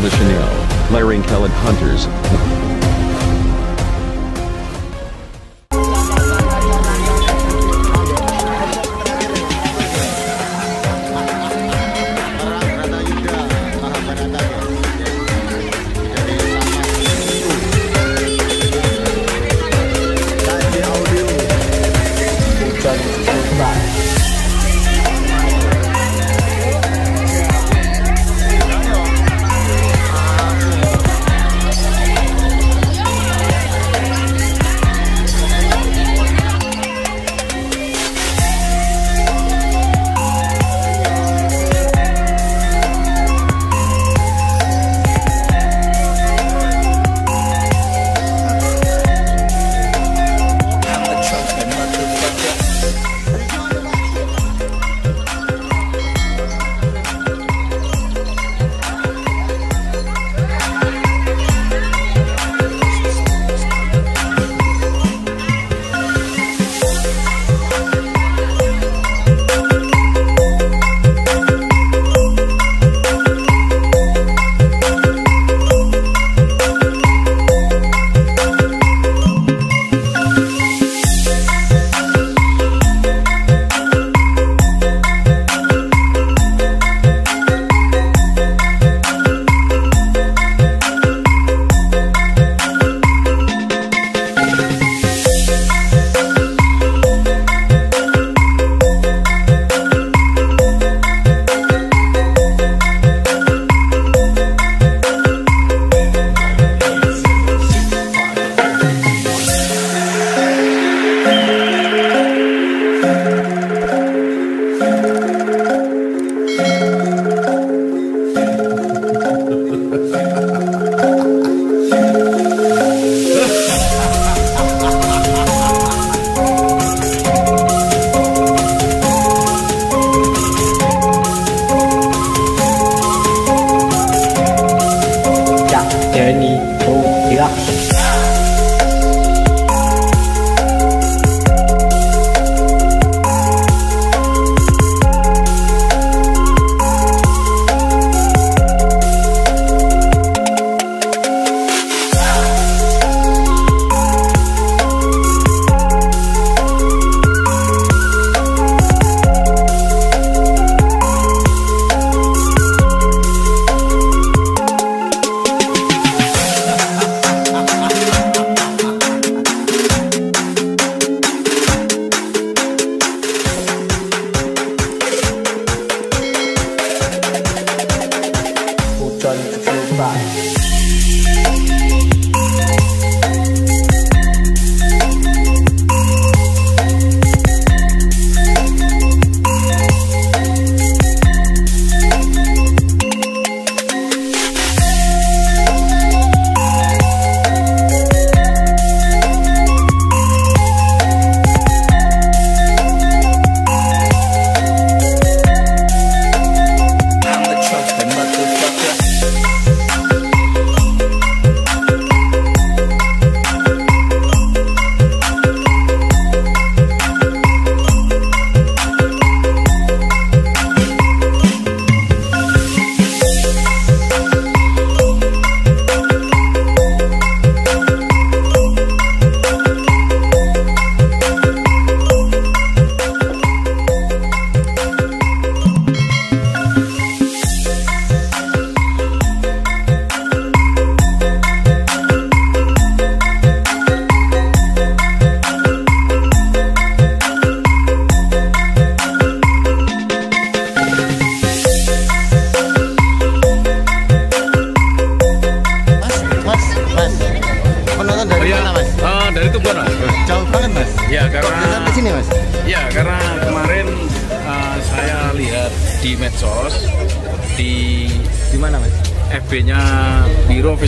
on the Larry Laringkellen hunters,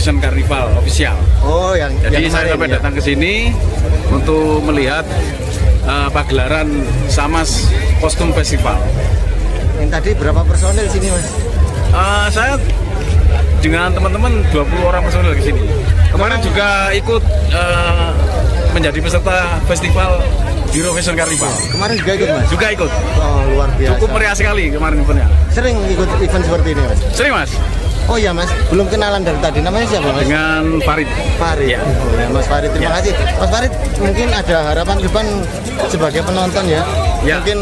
Fashion Carnival official. Oh yang Jadi yang saya sampai ya? datang ke sini untuk melihat uh, pagelaran Samas Kostum Festival. Yang tadi berapa personil sini mas? Uh, saya dengan teman-teman 20 orang personil ke sini. Kemarin juga ikut uh, menjadi peserta festival Biro Fashion Carnival. Kemarin juga ikut mas? Juga ikut. Oh luar biasa. Cukup meriah sekali kemarin eventnya. Sering ikut event seperti ini mas? Sering mas, Oh iya mas, belum kenalan dari tadi. Namanya siapa mas? dengan Farid. Farid. Ya. Oh, ya, Mas Farid, terima Ya. kasih. Mas Farid, mungkin ada harapan ke depan sebagai penonton ya. Ya. Mungkin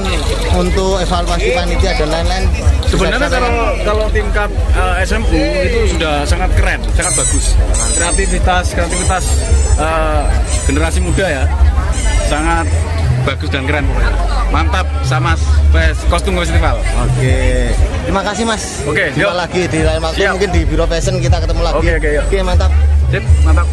untuk evaluasi panitia dan lain-lain. Sebenarnya kalau kalau tingkat uh, SMU itu sudah sangat keren, sangat bagus. Kreativitas kreativitas uh, generasi muda ya, sangat bagus dan keren pokoknya. Mantap sama kostum festival. Oke, terima kasih Mas. Oke, Jumpa yuk. lagi di lain waktu mungkin di Biro Fashion kita ketemu lagi. Oke, oke, yuk. Oke, mantap. Sip, mantap.